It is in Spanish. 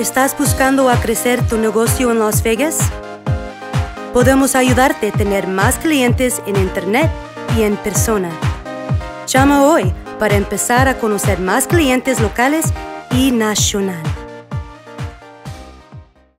¿Estás buscando a crecer tu negocio en Las Vegas? Podemos ayudarte a tener más clientes en Internet y en persona. Llama hoy para empezar a conocer más clientes locales y nacional.